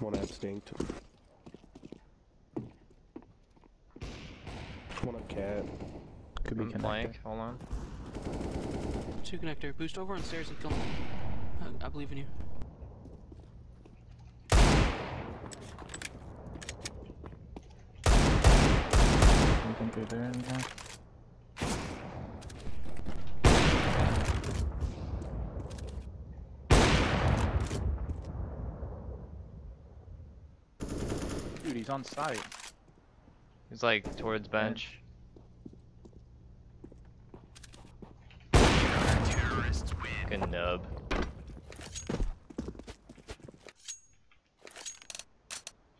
One instinct. One up cat. Could be I'm connected. blank. Hold on. Two connector. Boost over on stairs and kill him. I, I believe in you. Something through there anyhow. Dude, he's on site. He's like towards bench. Fucking nub.